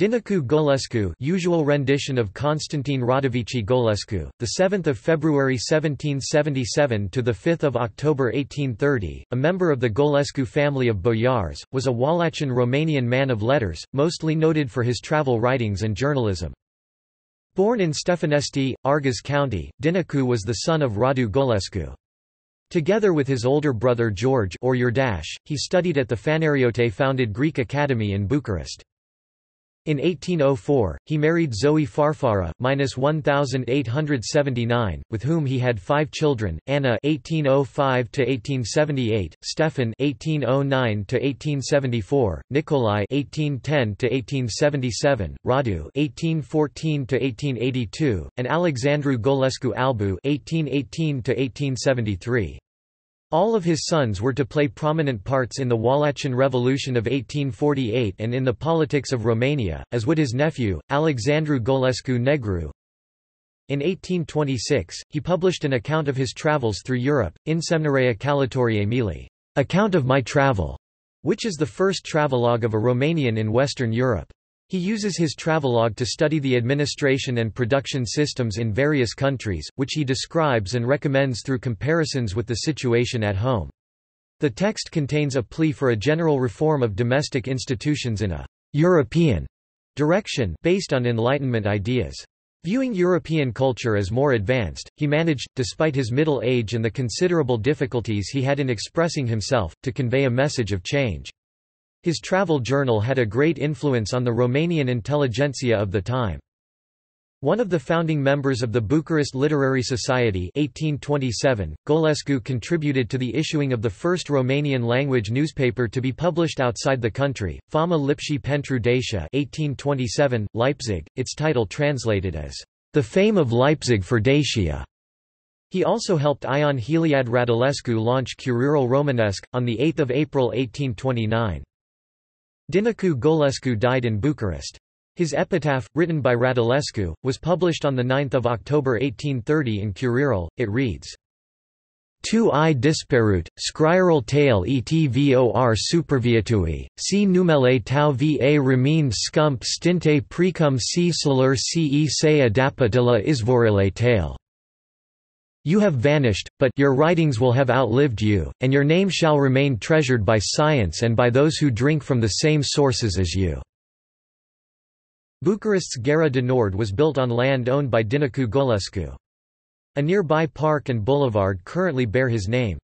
Dinicu Golescu usual rendition of Constantin Radovici Golescu, the 7th of February 1777 to the 5th of October 1830, a member of the Golescu family of boyars, was a Wallachian Romanian man of letters, mostly noted for his travel writings and journalism. Born in Stefanesti, Argeş County, Dinicu was the son of Radu Golescu. Together with his older brother George or Iordache, he studied at the Phanariote-founded Greek Academy in Bucharest. In 1804, he married Zoe Farfara (1879), with whom he had five children: Anna (1805–1878), Stefan (1809–1874), Nikolai (1810–1877), Radu (1814–1882), and Alexandru Golescu Albu (1818–1873). All of his sons were to play prominent parts in the Wallachian Revolution of 1848 and in the politics of Romania, as would his nephew, Alexandru Golescu Negru. In 1826, he published an account of his travels through Europe, Însemnare a călătoriei mele, Account of My Travel, which is the first travelogue of a Romanian in Western Europe. He uses his travelogue to study the administration and production systems in various countries, which he describes and recommends through comparisons with the situation at home. The text contains a plea for a general reform of domestic institutions in a «European» direction based on Enlightenment ideas. Viewing European culture as more advanced, he managed, despite his middle age and the considerable difficulties he had in expressing himself, to convey a message of change. His travel journal had a great influence on the Romanian intelligentsia of the time. One of the founding members of the Bucharest Literary Society 1827, Golescu contributed to the issuing of the first Romanian-language newspaper to be published outside the country, Fama Lipschii pentru Dacia 1827, Leipzig, its title translated as, "...the fame of Leipzig for Dacia." He also helped Ion Heliade Radulescu launch Curierul Românesc, on 8 April 1829. Dinicu Golescu died in Bucharest. His epitaph, written by Radulescu, was published on 9 October 1830 in Curierul. It reads, Tu i disperut, scriral tale et vor superviatui, si numele tau va remine scump stinte precum si solur ce se adapatilla isvorile tale. You have vanished, but your writings will have outlived you, and your name shall remain treasured by science and by those who drink from the same sources as you." Bucharest's Gara de Nord was built on land owned by Dinicu Golescu. A nearby park and boulevard currently bear his name.